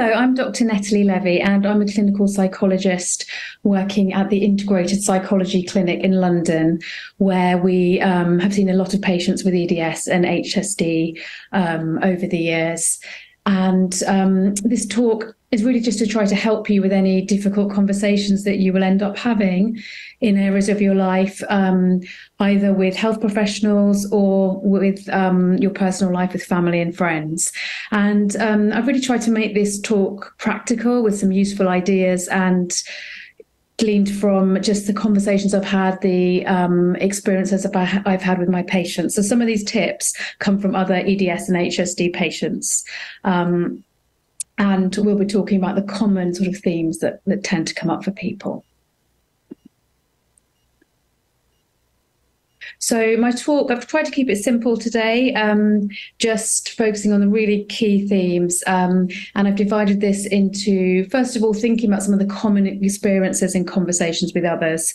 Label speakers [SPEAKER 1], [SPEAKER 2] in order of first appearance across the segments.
[SPEAKER 1] Hello, I'm Dr. Netali Levi, and I'm a clinical psychologist working at the Integrated Psychology Clinic in London, where we um, have seen a lot of patients with EDS and HSD um, over the years. And um, this talk is really just to try to help you with any difficult conversations that you will end up having in areas of your life, um, either with health professionals or with um, your personal life with family and friends. And um, I've really tried to make this talk practical with some useful ideas and gleaned from just the conversations I've had, the um, experiences I've had with my patients. So some of these tips come from other EDS and HSD patients. Um, and we'll be talking about the common sort of themes that, that tend to come up for people. So, my talk, I've tried to keep it simple today, um, just focusing on the really key themes. Um, and I've divided this into, first of all, thinking about some of the common experiences in conversations with others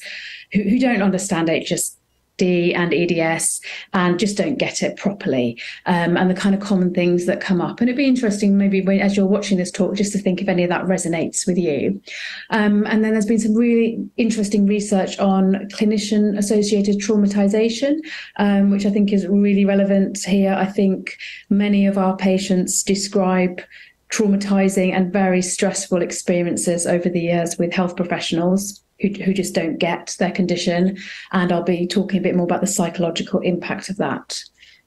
[SPEAKER 1] who, who don't understand HS, D and EDS and just don't get it properly, um, and the kind of common things that come up. And it'd be interesting, maybe when, as you're watching this talk, just to think if any of that resonates with you. Um, and then there's been some really interesting research on clinician associated traumatization, um, which I think is really relevant here. I think many of our patients describe traumatizing and very stressful experiences over the years with health professionals who, who just don't get their condition. And I'll be talking a bit more about the psychological impact of that.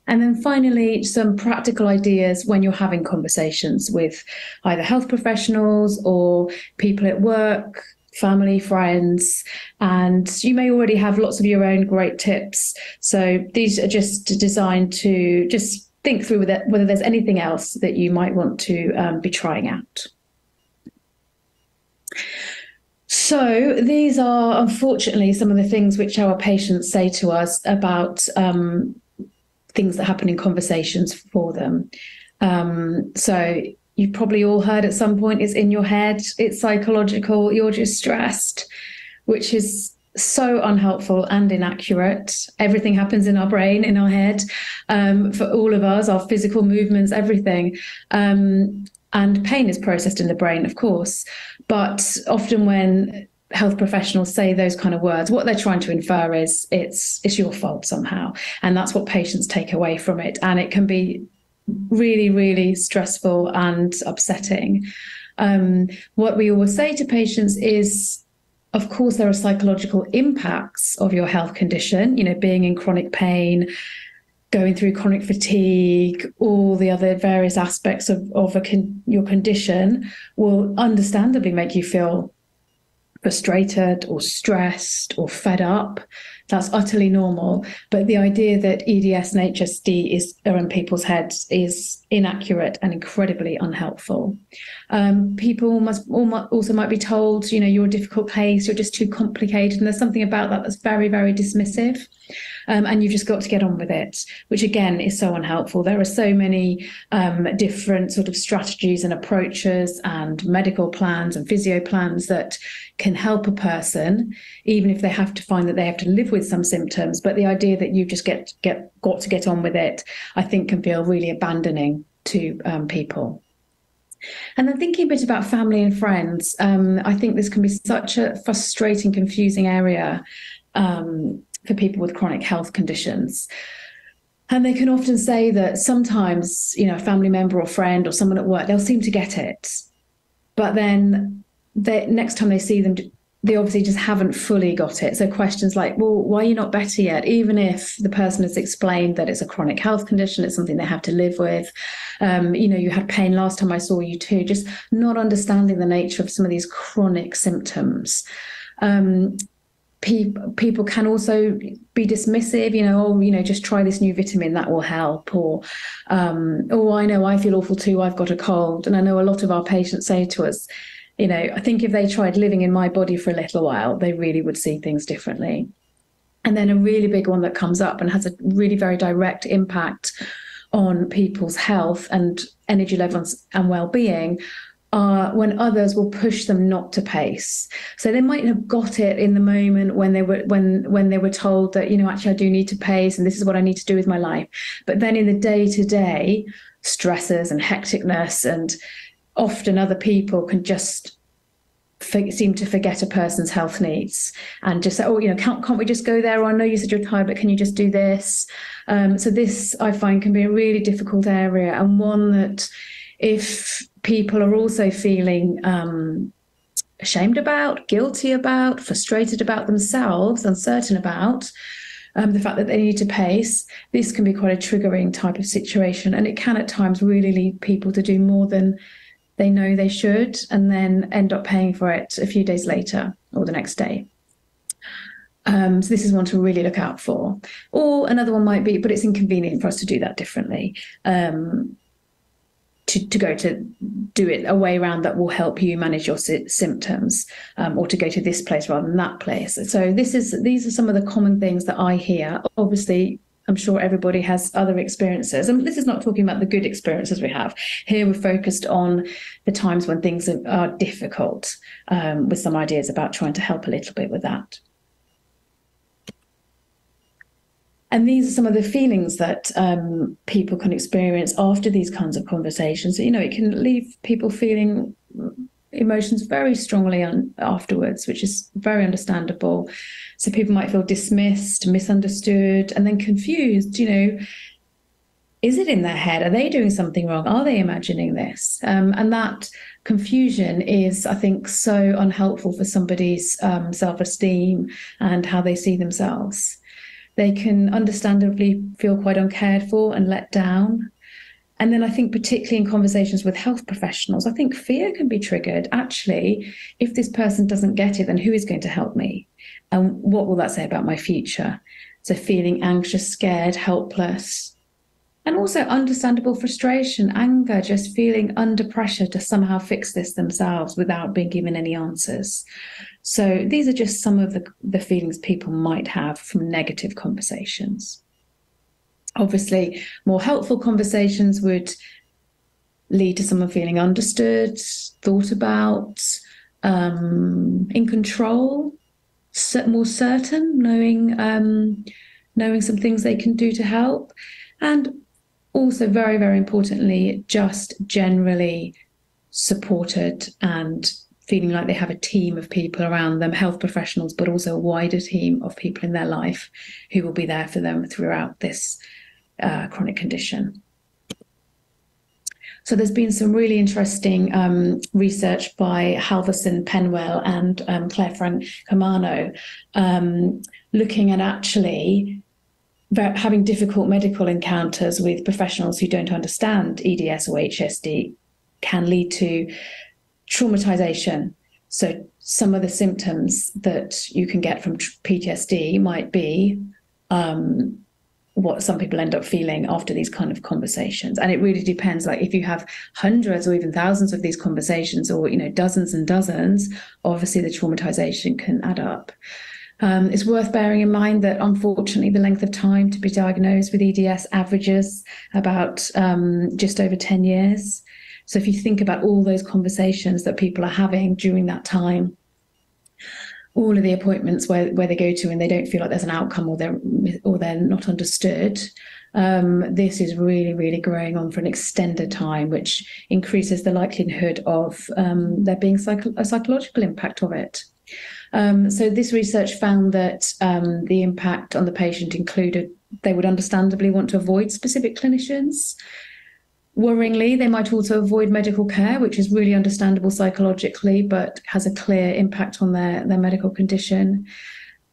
[SPEAKER 1] And then finally, some practical ideas when you're having conversations with either health professionals or people at work, family, friends, and you may already have lots of your own great tips. So these are just designed to just think through whether, whether there's anything else that you might want to um, be trying out. So, these are unfortunately some of the things which our patients say to us about um, things that happen in conversations for them. Um, so, you've probably all heard at some point it's in your head, it's psychological, you're just stressed, which is so unhelpful and inaccurate. Everything happens in our brain, in our head, um, for all of us, our physical movements, everything. Um, and pain is processed in the brain, of course. But often when health professionals say those kind of words, what they're trying to infer is it's it's your fault somehow. And that's what patients take away from it. And it can be really, really stressful and upsetting. Um, what we always say to patients is of course there are psychological impacts of your health condition you know being in chronic pain going through chronic fatigue, all the other various aspects of, of con- your condition will understandably make you feel frustrated or stressed or fed up. That's utterly normal. But the idea that EDS and HSD is are in people's heads is inaccurate and incredibly unhelpful. Um, people must also might be told, you know, you're a difficult case, you're just too complicated, and there's something about that that's very, very dismissive um, and you've just got to get on with it, which again is so unhelpful. There are so many um, different sort of strategies and approaches and medical plans and physio plans that can help a person, even if they have to find that they have to live with some symptoms. But the idea that you just get get got to get on with it, I think, can feel really abandoning to um, people. And then thinking a bit about family and friends, um, I think this can be such a frustrating, confusing area um, for people with chronic health conditions. And they can often say that sometimes, you know, a family member or friend or someone at work, they'll seem to get it. But then the next time they see them, they obviously just haven't fully got it. So questions like, well, why are you not better yet? Even if the person has explained that it's a chronic health condition, it's something they have to live with. Um, you know, you had pain last time I saw you too. Just not understanding the nature of some of these chronic symptoms. Um, people people can also be dismissive you know oh you know just try this new vitamin that will help or um oh i know i feel awful too i've got a cold and i know a lot of our patients say to us you know i think if they tried living in my body for a little while they really would see things differently and then a really big one that comes up and has a really very direct impact on people's health and energy levels and well-being are when others will push them not to pace. So they might have got it in the moment when they were when when they were told that you know actually I do need to pace and this is what I need to do with my life. But then in the day to day stresses and hecticness and often other people can just seem to forget a person's health needs and just say, oh, you know, can't, can't we just go there? Or I know you said you're tired, but can you just do this? Um, so this I find can be a really difficult area and one that if people are also feeling um, ashamed about, guilty about, frustrated about themselves, uncertain about, um, the fact that they need to pace, this can be quite a triggering type of situation. And it can at times really lead people to do more than they know they should and then end up paying for it a few days later or the next day. Um, so this is one to really look out for. Or another one might be, but it's inconvenient for us to do that differently. Um, to, to go to do it a way around that will help you manage your sy- symptoms um, or to go to this place rather than that place so this is these are some of the common things that i hear obviously I'm sure everybody has other experiences. And this is not talking about the good experiences we have. Here we're focused on the times when things are, difficult, um, with some ideas about trying to help a little bit with that. And these are some of the feelings that um, people can experience after these kinds of conversations. You know, it can leave people feeling emotions very strongly on afterwards, which is very understandable. So people might feel dismissed, misunderstood, and then confused. You know, is it in their head? Are they doing something wrong? Are they imagining this? Um, and that confusion is, I think, so unhelpful for somebody's um, self esteem and how they see themselves. They can understandably feel quite uncared for and let down. And then I think, particularly in conversations with health professionals, I think fear can be triggered. Actually, if this person doesn't get it, then who is going to help me? And what will that say about my future? So, feeling anxious, scared, helpless, and also understandable frustration, anger, just feeling under pressure to somehow fix this themselves without being given any answers. So, these are just some of the, the feelings people might have from negative conversations. Obviously, more helpful conversations would lead to someone feeling understood, thought about, um, in control, more certain, knowing um, knowing some things they can do to help, and also very very importantly, just generally supported and feeling like they have a team of people around them, health professionals, but also a wider team of people in their life who will be there for them throughout this uh, chronic condition. So there's been some really interesting um, research by Halverson Penwell and um, Clair Francomano um, looking at actually having difficult medical encounters with professionals who don't understand EDS or HSD can lead to traumatization. So some of the symptoms that you can get from PTSD might be um, what some people end up feeling after these kind of conversations. And it really depends like if you have hundreds or even thousands of these conversations or you know dozens and dozens obviously the traumatization can add up. Um, it's worth bearing in mind that unfortunately the length of time to be diagnosed with eds averages about um, just over 10 years. So if you think about all those conversations that people are having during that time all of the appointments where, where they go to and they don't feel like there's an outcome or they're or they're not understood um, this is really really growing on for an extended time which increases the likelihood of um, there being a psychological impact of it. Um, so this research found that um, the impact on the patient included they would understandably want to avoid specific clinicians Worryingly, they might also avoid medical care, which is really understandable psychologically, but has a clear impact on their, their medical condition.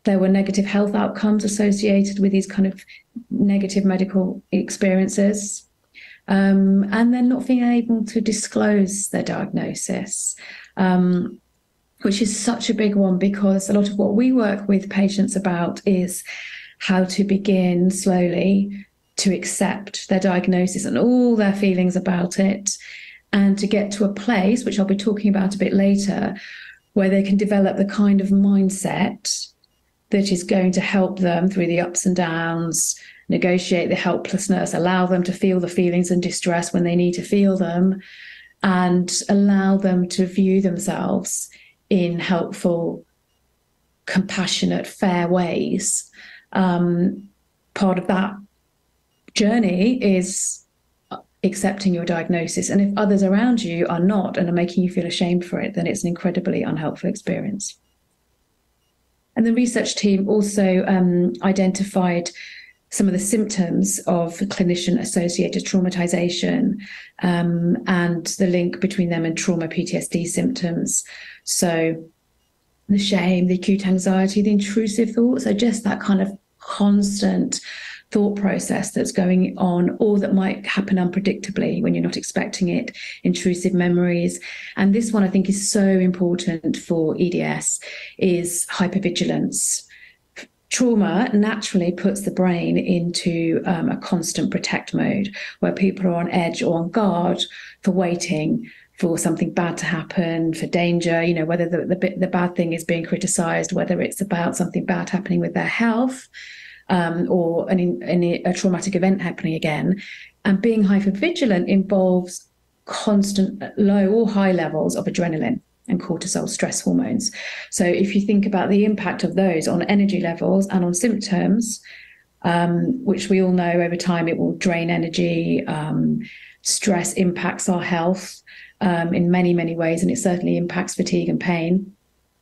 [SPEAKER 1] There were negative health outcomes associated with these kind of negative medical experiences. Um, and then not being able to disclose their diagnosis, um, which is such a big one because a lot of what we work with patients about is how to begin slowly to accept their diagnosis and all their feelings about it, and to get to a place, which I'll be talking about a bit later, where they can develop the kind of mindset that is going to help them through the ups and downs, negotiate the helplessness, allow them to feel the feelings and distress when they need to feel them, and allow them to view themselves in helpful, compassionate, fair ways. Um, part of that journey is accepting your diagnosis. And if others around you are not and are making you feel ashamed for it, then it's an incredibly unhelpful experience. And the research team also um, identified some of the symptoms of clinician associated traumatization um, and the link between them and trauma PTSD symptoms. So, the shame, the acute anxiety, the intrusive thoughts, so just that kind of constant thought process that's going on or that might happen unpredictably when you're not expecting it, intrusive memories. And this one I think is so important for EDS is hypervigilance. Trauma naturally puts the brain into um, a constant protect mode where people are on edge or on guard for waiting for something bad to happen, for danger, you know, whether the, the, the bad thing is being criticized, whether it's about something bad happening with their health, um, or an, an, a traumatic event happening again. And being hypervigilant involves constant low or high levels of adrenaline and cortisol stress hormones. So if you think about the impact of those on energy levels and on symptoms, um, which we all know over time it will drain energy, um, stress impacts our health um, in many, many ways, and it certainly impacts fatigue and pain.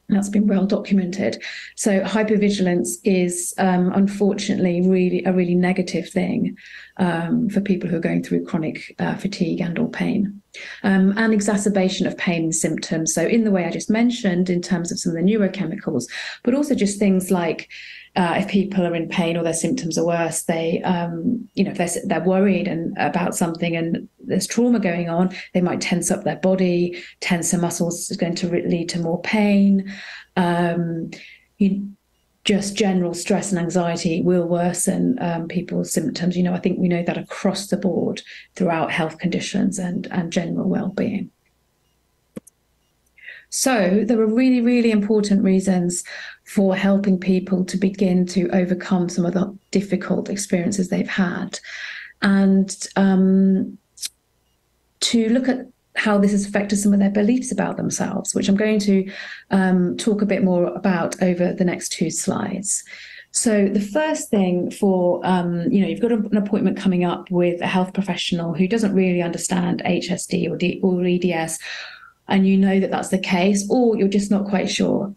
[SPEAKER 1] That's been well documented. So hypervigilance is um, unfortunately really a really negative thing um, for people who are going through chronic uh, fatigue and or pain. Um, and exacerbation of pain symptoms. So in the way I just mentioned, in terms of some of the neurochemicals, but also just things like uh, if people are in pain or their symptoms are worse, they, um, you know, if they're, they're worried and about something and there's trauma going on, they might tense up their body. Tenser muscles is going to lead to more pain. Um, you, just general stress and anxiety will worsen um, people's symptoms. You know, I think we know that across the board throughout health conditions and and general well-being. So there are really, really important reasons for helping people to begin to overcome some of the difficult experiences they've had, and um, to look at how this has affected some of their beliefs about themselves, which I'm going to um, talk a bit more about over the next two slides. So the first thing for um, you know you've got an appointment coming up with a health professional who doesn't really understand HSD or, D- or EDS and you know that that's the case, or you're just not quite sure.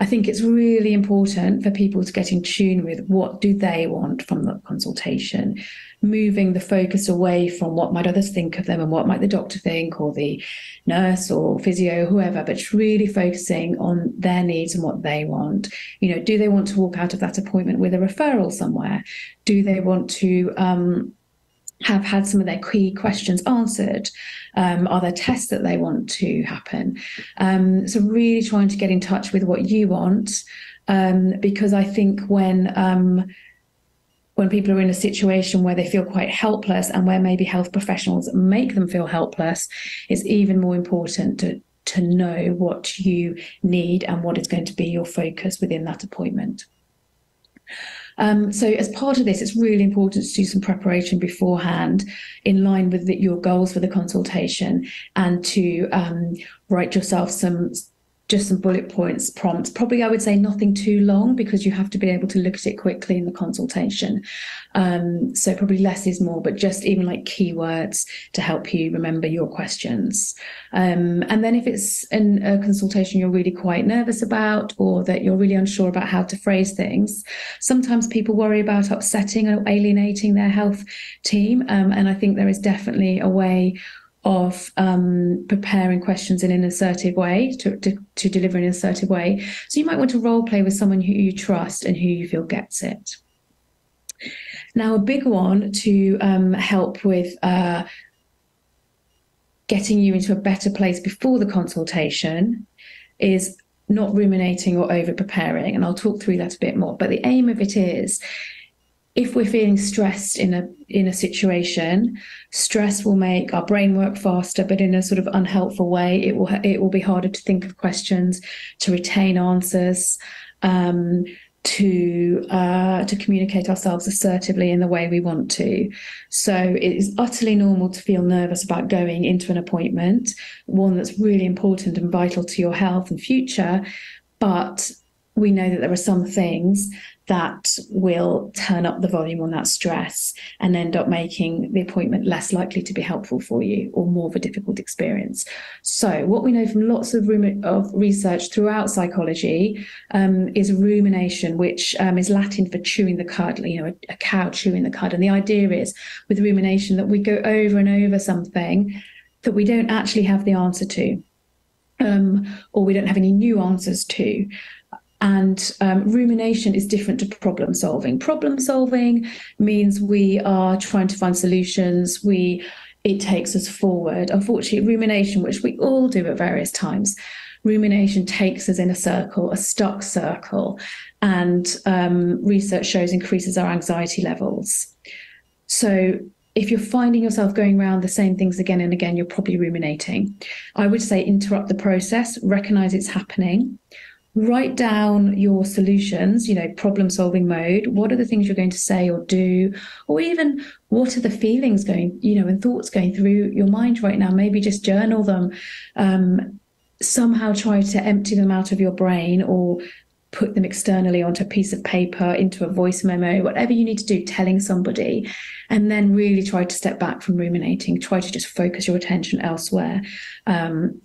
[SPEAKER 1] I think it's really important for people to get in tune with what do they want from the consultation, moving the focus away from what might others think of them and what might the doctor think or the nurse or physio, whoever, but really focusing on their needs and what they want. You know, do they want to walk out of that appointment with a referral somewhere? Do they want to um, have had some of their key questions answered? Um, are there tests that they want to happen? Um, so, really trying to get in touch with what you want, um, because I think when um, when people are in a situation where they feel quite helpless and where maybe health professionals make them feel helpless, it's even more important to to know what you need and what is going to be your focus within that appointment. Um, so, as part of this, it's really important to do some preparation beforehand in line with the, your goals for the consultation and to um, write yourself some just some bullet points, prompts. Probably, I would say nothing too long because you have to be able to look at it quickly in the consultation. Um, so, probably less is more, but just even like keywords to help you remember your questions. Um, and then, if it's in a consultation you're really quite nervous about or that you're really unsure about how to phrase things, sometimes people worry about upsetting or alienating their health team. Um, and I think there is definitely a way of um, preparing questions in an assertive way to, to, to, deliver in an assertive way. So you might want to role play with someone who you trust and who you feel gets it. Now, a big one to um, help with uh, getting you into a better place before the consultation is not ruminating or over preparing. And I'll talk through that a bit more. But the aim of it is if we're feeling stressed in a in a situation, stress will make our brain work faster, but in a sort of unhelpful way. It will it will be harder to think of questions, to retain answers, um, to uh, to communicate ourselves assertively in the way we want to. So it is utterly normal to feel nervous about going into an appointment, one that's really important and vital to your health and future. But we know that there are some things that will turn up the volume on that stress and end up making the appointment less likely to be helpful for you or more of a difficult experience. So, what we know from lots of, of research throughout psychology um, is rumination, which um, is Latin for chewing the cud, you know, a, a cow chewing the cud. And the idea is with rumination that we go over and over something that we don't actually have the answer to. Um, or we don't have any new answers to. And um, rumination is different to problem solving. Problem solving means we are trying to find solutions. We it takes us forward. Unfortunately, rumination, which we all do at various times, rumination takes us in a circle, a stuck circle, and um, research shows increases our anxiety levels. So if you're finding yourself going around the same things again and again, you're probably ruminating. I would say interrupt the process, recognize it's happening, write down your solutions, you know, problem solving mode. What are the things you're going to say or do? Or even what are the feelings going, you know, and thoughts going through your mind right now? Maybe just journal them. Um, somehow try to empty them out of your brain or put them externally onto a piece of paper, into a voice memo, whatever you need to do, telling somebody, and then really try to step back from ruminating, try to just focus your attention elsewhere. Um,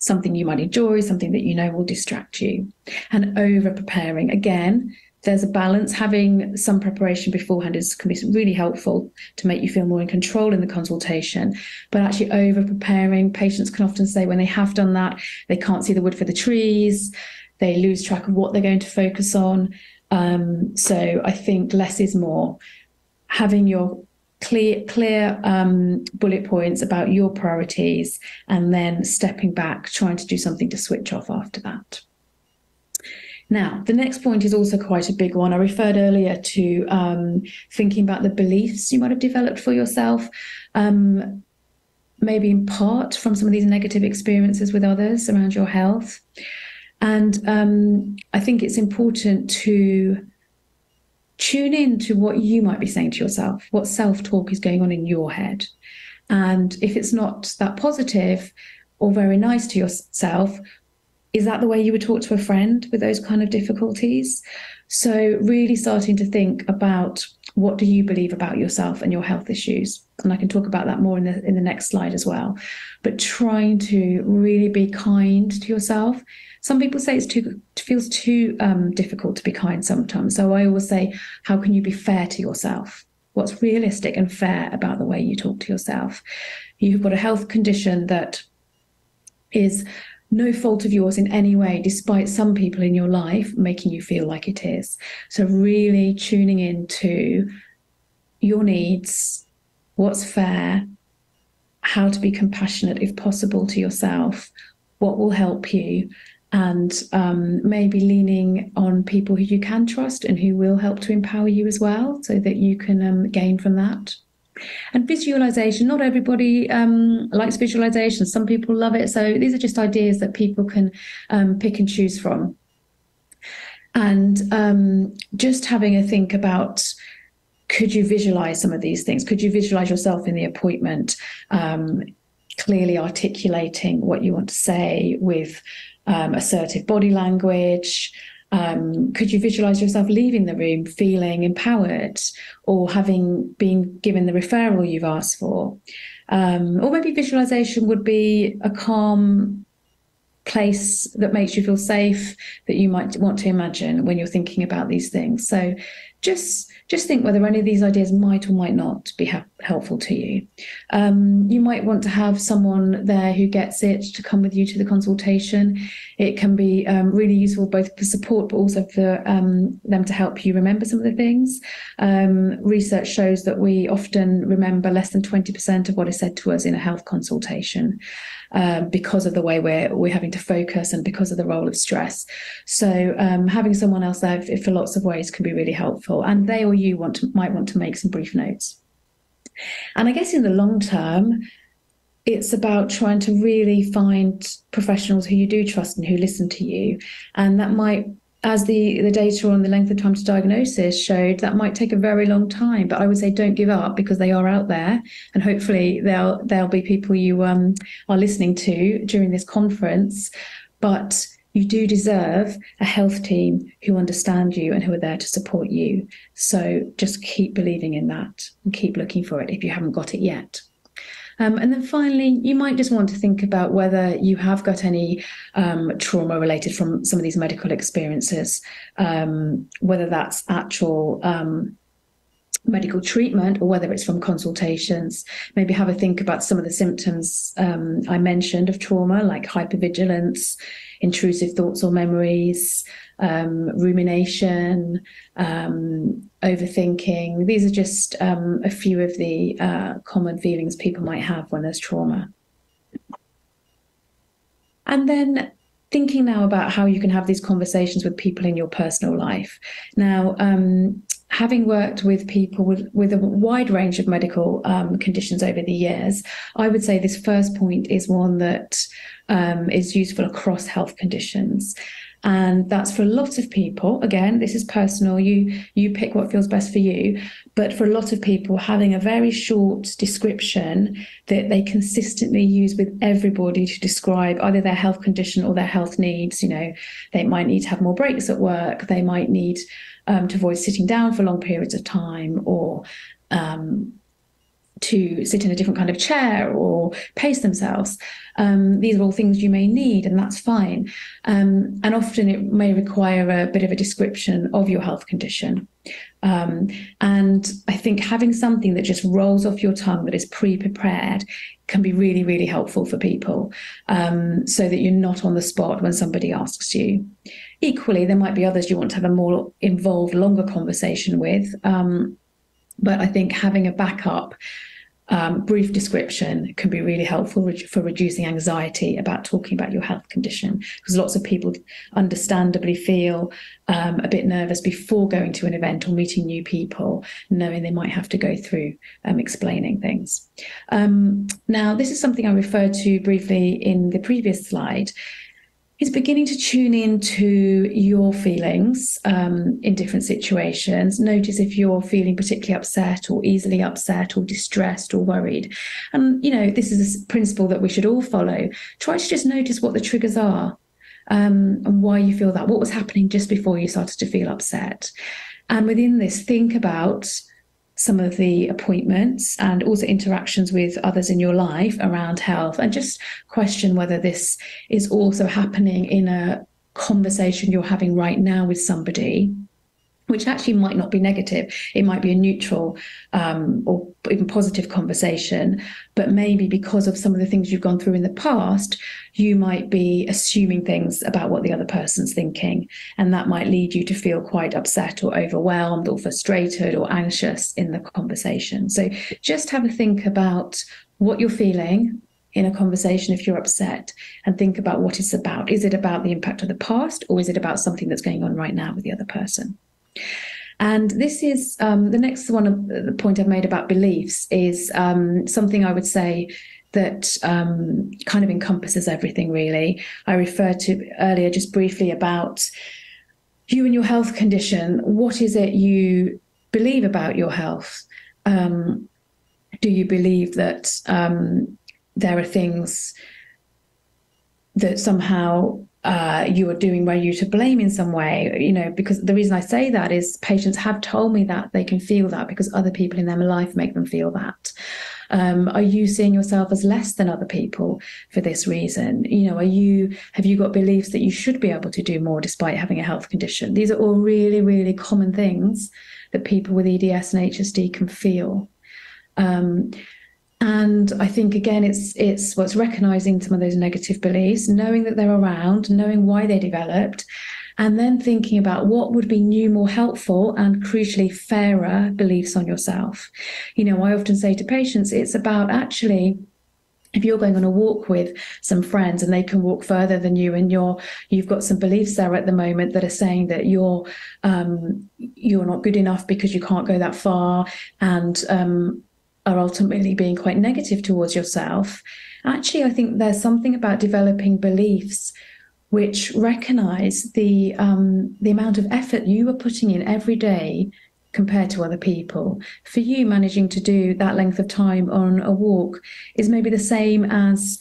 [SPEAKER 1] something you might enjoy, something that you know will distract you. And over preparing, again, there's a balance. Having some preparation beforehand is can be really helpful to make you feel more in control in the consultation. But actually, over preparing, patients can often say when they have done that, they can't see the wood for the trees, they lose track of what they're going to focus on. Um, so I think less is more. Having your clear clear um, bullet points about your priorities and then stepping back trying to do something to switch off after that. Now the next point is also quite a big one. I referred earlier to um, thinking about the beliefs you might have developed for yourself um, maybe in part from some of these negative experiences with others around your health. And um, i think it's important to tune in to what you might be saying to yourself, what self talk is going on in your head. And if it's not that positive or very nice to yourself, is that the way you would talk to a friend with those kind of difficulties? So, really starting to think about what do you believe about yourself and your health issues and i can talk about that more in the in the next slide as well but trying to really be kind to yourself some people say it's too it feels too um, difficult to be kind sometimes. So i always say how can you be fair to yourself? What's realistic and fair about the way you talk to yourself? You've got a health condition that is no fault of yours in any way, despite some people in your life making you feel like it is. So, really tuning into your needs, what's fair, how to be compassionate if possible to yourself, what will help you, and um, maybe leaning on people who you can trust and who will help to empower you as well so that you can um, gain from that. And visualization, not everybody um, likes visualization. Some people love it. So these are just ideas that people can um, pick and choose from. And um, just having a think about could you visualize some of these things? Could you visualize yourself in the appointment, um, clearly articulating what you want to say with um, assertive body language? Um, could you visualize yourself leaving the room feeling empowered or having been given the referral you've asked for? Um, or maybe visualization would be a calm place that makes you feel safe that you might want to imagine when you're thinking about these things. So just just think whether any of these ideas might or might not be ha- helpful to you. Um, you might want to have someone there who gets it to come with you to the consultation. It can be um, really useful both for support, but also for um, them to help you remember some of the things. Um, research shows that we often remember less than 20% of what is said to us in a health consultation um, because of the way we're we're having to focus and because of the role of stress. So um, having someone else there for lots of ways can be really helpful, and they or you want to might want to make some brief notes. And I guess in the long term, it's about trying to really find professionals who you do trust and who listen to you, and that might as the, the data on the length of time to diagnosis showed, that might take a very long time. But I would say don't give up because they are out there, and hopefully they'll they'll be people you um, are listening to during this conference. But you do deserve a health team who understand you and who are there to support you. So just keep believing in that and keep looking for it if you haven't got it yet. Um, and then finally, you might just want to think about whether you have got any um, trauma related from some of these medical experiences, um, whether that's actual um, medical treatment or whether it's from consultations. Maybe have a think about some of the symptoms um, I mentioned of trauma, like hypervigilance, intrusive thoughts or memories, um, rumination, um, overthinking. These are just um, a few of the uh, common feelings people might have when there's trauma. And then thinking now about how you can have these conversations with people in your personal life. Now, um, having worked with people with, with a wide range of medical um, conditions over the years, I would say this first point is one that um, is useful across health conditions. And that's for a lot of people. Again, this is personal. You you pick what feels best for you. But for a lot of people, having a very short description that they consistently use with everybody to describe either their health condition or their health needs. You know, they might need to have more breaks at work. They might need um, to avoid sitting down for long periods of time or um, to sit in a different kind of chair or pace themselves. Um, these are all things you may need, and that's fine. Um, and often it may require a bit of a description of your health condition. Um, and I think having something that just rolls off your tongue that is pre prepared can be really, really helpful for people um, so that you're not on the spot when somebody asks you. Equally, there might be others you want to have a more involved, longer conversation with. But I think having a backup um, brief description can be really helpful for reducing anxiety about talking about your health condition because lots of people understandably feel um, a bit nervous before going to an event or meeting new people, knowing they might have to go through um, explaining things. Um, now, this is something I referred to briefly in the previous slide is beginning to tune into your feelings um, in different situations. Notice if you're feeling particularly upset or easily upset or distressed or worried. And, you know, this is a principle that we should all follow. Try to just notice what the triggers are um, and why you feel that, what was happening just before you started to feel upset. And within this, think about some of the appointments and also interactions with others in your life around health and just question whether this is also happening in a conversation you're having right now with somebody which actually might not be negative. It might be a neutral um, or even positive conversation. But maybe because of some of the things you've gone through in the past, you might be assuming things about what the other person's thinking. And that might lead you to feel quite upset or overwhelmed or frustrated or anxious in the conversation. So just have a think about what you're feeling, in a conversation if you're upset and think about what it's about. Is it about the impact of the past or is it about something that's going on right now with the other person? And this is um, the next one. Of the point I've made about beliefs is um, something I would say that um, kind of encompasses everything. Really, I referred to earlier just briefly about you and your health condition. What is it you believe about your health? Um, do you believe that um, there are things that somehow uh, you are doing were you to blame in some way you know because the reason i say that is patients have told me that they can feel that because other people in their life make them feel that. Um, are you seeing yourself as less than other people for this reason? You know are you have you got beliefs that you should be able to do more despite having a health condition? These are all really really common things that people with eds and hsd can feel. Um, and I think again, it's it's what's recognizing some of those negative beliefs, knowing that they're around, knowing why they developed, and then thinking about what would be new, more helpful, and crucially fairer beliefs on yourself. You know, I often say to patients, it's about actually if you're going on a walk with some friends and they can walk further than you and you're you've got some beliefs there at the moment that are saying that you're um, you're not good enough because you can't go that far and um, are ultimately being quite negative towards yourself, actually, I think there's something about developing beliefs which recognize the um, the amount of effort you are putting in every day compared to other people. For you, managing to do that length of time on a walk is maybe the same as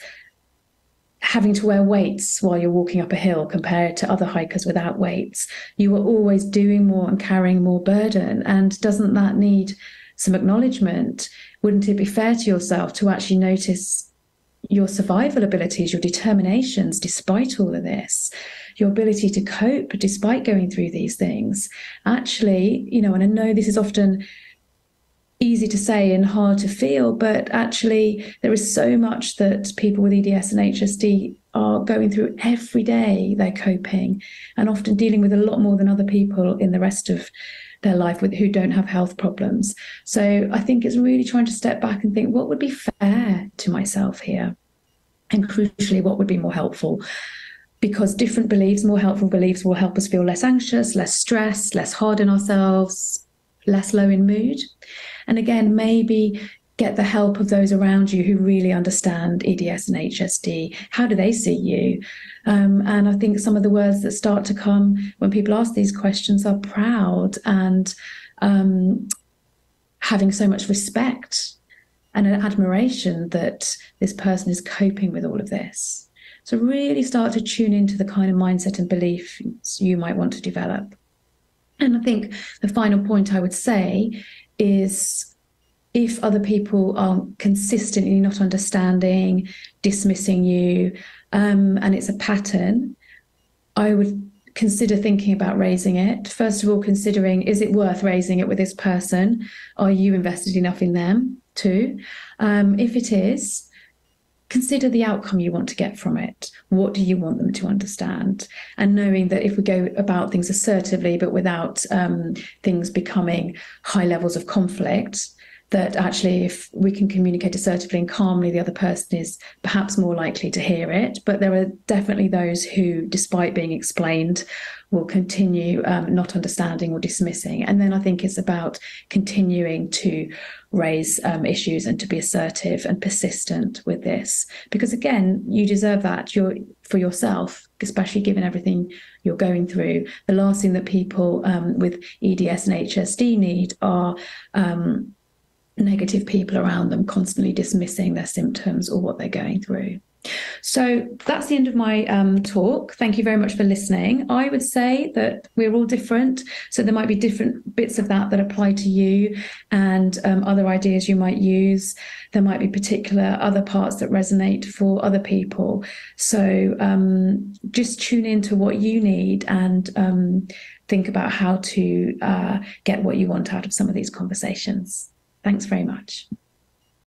[SPEAKER 1] having to wear weights while you're walking up a hill compared to other hikers without weights. You are always doing more and carrying more burden. And doesn't that need some acknowledgement? Wouldn't it be fair to yourself to actually notice your survival abilities, your determinations, despite all of this, your ability to cope despite going through these things? Actually, you know, and I know this is often easy to say and hard to feel, but actually, there is so much that people with EDS and HSD are going through every day. They're coping and often dealing with a lot more than other people in the rest of their life with who don't have health problems. So I think it's really trying to step back and think what would be fair to myself here, and crucially, what would be more helpful. Because different beliefs, more helpful beliefs, will help us feel less anxious, less stressed, less hard on ourselves, less low in mood. And again, maybe get the help of those around you who really understand EDS and HSD. How do they see you? Um, and I think some of the words that start to come when people ask these questions are proud and um, having so much respect and an admiration that this person is coping with all of this. So, really start to tune into the kind of mindset and beliefs you might want to develop. And I think the final point I would say is if other people are consistently not understanding, dismissing you, um, and it's a pattern, I would consider thinking about raising it. First of all, considering is it worth raising it with this person? Are you invested enough in them too? Um, if it is, consider the outcome you want to get from it. What do you want them to understand? And knowing that if we go about things assertively, but without um, things becoming high levels of conflict, that actually if we can communicate assertively and calmly the other person is perhaps more likely to hear it but there are definitely those who despite being explained will continue um, not understanding or dismissing and then i think it's about continuing to raise um, issues and to be assertive and persistent with this. Because again, you deserve that you're, for yourself, especially given everything you're going through. The last thing that people um, with EDS and HSD need are um, negative people around them constantly dismissing their symptoms or what they're going through. So that's the end of my um, talk. Thank you very much for listening. I would say that we're all different. So there might be different bits of that that apply to you and um, other ideas you might use. There might be particular other parts that resonate for other people. So um, just tune into what you need and um, think about how to uh, get what you want out of some of these conversations. Thanks very much.